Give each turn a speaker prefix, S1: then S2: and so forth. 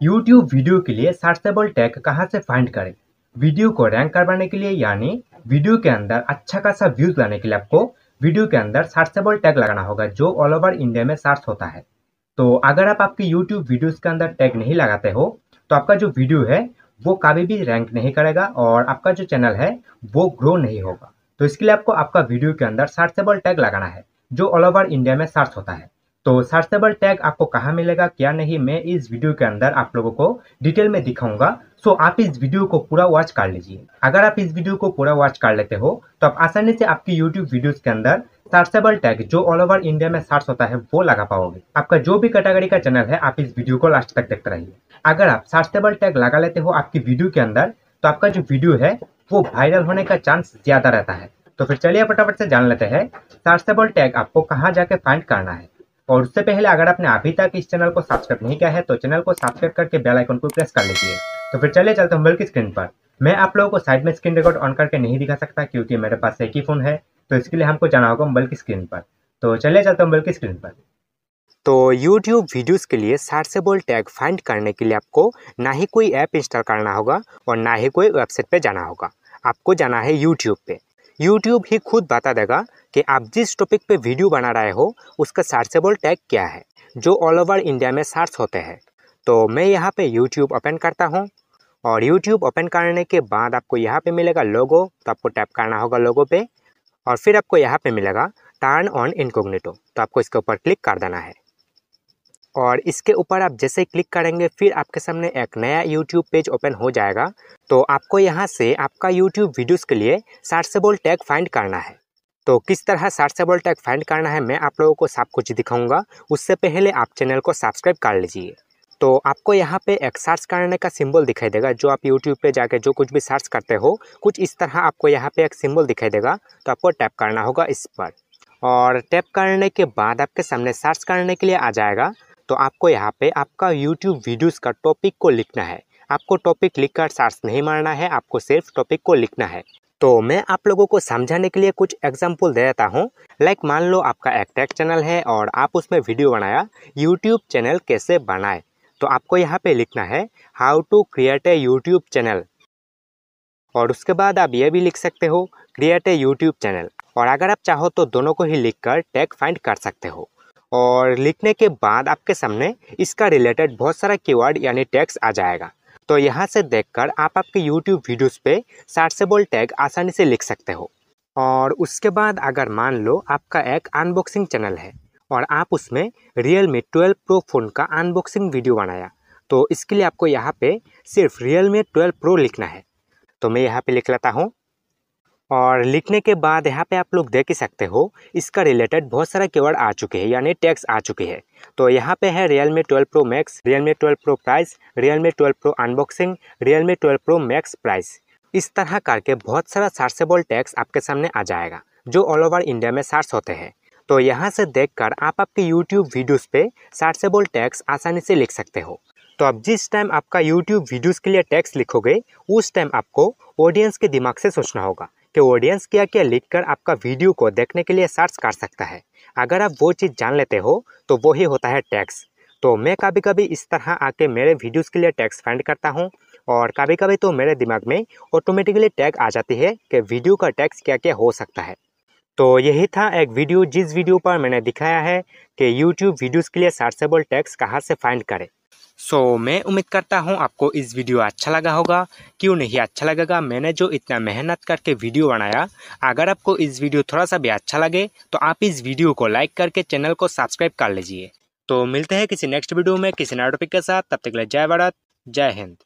S1: YouTube video के लिए searchable tag कहाँ से फाइंड करें? वीडियो को रैंक करवाने के लिए, यानी वीडियो के अंदर अच्छा खासा व्यूज़ लाने के लिए आपको वीडियो के अंदर सर्चेबल टैग लगाना होगा, जो ऑल ओवर इंडिया में सर्च होता है। तो अगर आप आपकी यूट्यूब वीडियोस के अंदर टैग नहीं लगाते हो तो आपका जो वीडियो है, वो कभी भी रैंक नहीं करेगा और आपका जो चैनल है, वो ग्रो नहीं होगा। तो इसके लिए आपको आपका वीडियो के अंदर सर्चेबल टैग लगाना है, जो ऑल ओवर इंडिया में सर्च होता है। तो सर्चेबल टैग आपको कहाँ मिलेगा, क्या नहीं, मैं इस वीडियो के अंदर आप लोगों को डिटेल में दिखाऊँगा। सो, आप इस वीडियो को पूरा वॉच कर लीजिए। अगर आप इस वीडियो को पूरा वॉच कर लेते हो तो आप आसानी से आपकी यूट्यूब वीडियोस के अंदर सर्चेबल टैग जो ऑल ओवर इंडिया में सर्च होता है, वो लगा पाओगे। आपका जो भी कैटेगरी का चैनल है, आप इस वीडियो को लास्ट तक देखते रहिए। अगर आप सर्चेबल टैग लगा लेते हो आपकी वीडियो के अंदर तो आपका जो वीडियो है, वो वायरल होने का चांस ज़्यादा रहता है। तो फिर चलिए फटाफट से जान लेते हैं, सर्चेबल टैग आपको कहाँ जाके फाइंड करना है। और उससे पहले अगर आपने अभी तक इस चैनल को सब्सक्राइब नहीं किया है तो चैनल को सब्सक्राइब करके बेल आइकन को प्रेस कर लीजिए। तो फिर चलिए चलते मोबाइल की स्क्रीन पर। मैं आप लोगों को साइड में स्क्रीन रिकॉर्ड ऑन करके नहीं दिखा सकता, क्योंकि मेरे पास एक ही फ़ोन है तो इसके लिए हमको जाना होगा मोबाइल की स्क्रीन पर। तो चलिए चलते मोबाइल की स्क्रीन पर।
S2: तो YouTube वीडियोस के लिए सर्चेबल टैग फाइंड करने के लिए आपको ना ही कोई ऐप इंस्टॉल करना होगा और ना ही कोई वेबसाइट पे जाना होगा। आपको जाना है YouTube पे। यूट्यूब ही खुद बता देगा कि आप जिस टॉपिक पे वीडियो बना रहे हो, उसका सर्चेबल टैग क्या है, जो ऑल ओवर इंडिया में सर्च होते हैं। तो मैं यहाँ पे यूट्यूब ओपन करता हूँ और यूट्यूब ओपन करने के बाद आपको यहाँ पे मिलेगा लोगो तो आपको टैप करना होगा लोगो पे और फिर आपको यहाँ पे मिलेगा टर्न ऑन इनकोगनीटो तो आपको इसके ऊपर क्लिक कर देना है। और इसके ऊपर आप जैसे ही क्लिक करेंगे, फिर आपके सामने एक नया यूट्यूब पेज ओपन हो जाएगा। तो आपको यहाँ से आपका यूट्यूब वीडियोस के लिए सर्चेबल टैग फाइंड करना है। तो किस तरह सर्चेबल टैग फाइंड करना है, मैं आप लोगों को सब कुछ दिखाऊँगा। उससे पहले आप चैनल को सब्सक्राइब कर लीजिए। तो आपको यहाँ पे एक सर्च करने का सिंबल दिखाई देगा, जो आप यूट्यूब पे जाके जो कुछ भी सर्च करते हो, कुछ इस तरह आपको यहाँ पे एक सिंबल दिखाई देगा तो आपको टैप करना होगा इस पर। और टैप करने के बाद आपके सामने सर्च करने के लिए आ जाएगा तो आपको यहाँ पे आपका यूट्यूब वीडियोज़ का टॉपिक को लिखना है। आपको टॉपिक लिखकर सर्च नहीं मारना है, आपको सिर्फ़ टॉपिक को लिखना है। तो मैं आप लोगों को समझाने के लिए कुछ एग्ज़ाम्पल दे देता हूँ। लाइक मान लो आपका एक टेक चैनल है और आप उसमें वीडियो बनाया यूट्यूब चैनल कैसे बनाए? तो आपको यहाँ पे लिखना है how to create a YouTube channel और उसके बाद आप ये भी लिख सकते हो क्रिएट ए यूट्यूब चैनल और अगर आप चाहो तो दोनों को ही लिखकर टैग फाइंड कर सकते हो। और लिखने के बाद आपके सामने इसका रिलेटेड बहुत सारा कीवर्ड यानी टैक्स आ जाएगा। तो यहाँ से देखकर आप आपके यूट्यूब वीडियोस पे सर्चेबल टैग आसानी से लिख सकते हो। और उसके बाद अगर मान लो आपका एक अनबॉक्सिंग चैनल है और आप उसमें Realme twelve pro phone का अनबॉक्सिंग वीडियो बनाया तो इसके लिए आपको यहाँ पे सिर्फ़ रियल मी ट्वेल्व प्रो लिखना है। तो मैं यहाँ पे लिख लेता हूँ। और लिखने के बाद यहाँ पे आप लोग देख ही सकते हो, इसका रिलेटेड बहुत सारा कीवर्ड आ चुके हैं, यानी टैक्स आ चुके हैं। तो यहाँ पे है Realme twelve pro max Realme twelve pro price Realme twelve pro unboxing Realme twelve pro max price इस तरह करके बहुत सारा सर्चेबल टैक्स आपके सामने आ जाएगा, जो ऑल ओवर इंडिया में सर्च होते हैं। तो यहाँ से देखकर आप आपके यूट्यूब वीडियोस पे सर्चेबल टैक्स आसानी से लिख सकते हो। तो अब जिस टाइम आपका यूट्यूब वीडियोस के लिए टैक्स लिखोगे, उस टाइम आपको ऑडियंस के दिमाग से सोचना होगा। कि ऑडियंस क्या क्या लिखकर आपका वीडियो को देखने के लिए सर्च कर सकता है। अगर आप वो चीज़ जान लेते हो तो वो ही होता है टैक्स तो मैं कभी कभी इस तरह आके मेरे वीडियोस के लिए टैक्स फाइंड करता हूँ, और कभी कभी तो मेरे दिमाग में ऑटोमेटिकली टैग आ जाती है कि वीडियो का टैक्स क्या क्या हो सकता है। तो यही था एक वीडियो जिस वीडियो पर मैंने दिखाया है कि यूट्यूब वीडियोस के लिए सर्चेबल टैक्स कहाँ से फाइंड करें। सो so, मैं उम्मीद करता हूँ आपको इस वीडियो अच्छा लगा होगा। क्यों नहीं अच्छा लगेगा? मैंने जो इतना मेहनत करके वीडियो बनाया अगर आपको इस वीडियो थोड़ा सा भी अच्छा लगे तो आप इस वीडियो को लाइक करके चैनल को सब्सक्राइब कर लीजिए। तो मिलते हैं किसी नेक्स्ट वीडियो में किसी नए टॉपिक के साथ। तब तक ले जय भारत जय हिंद।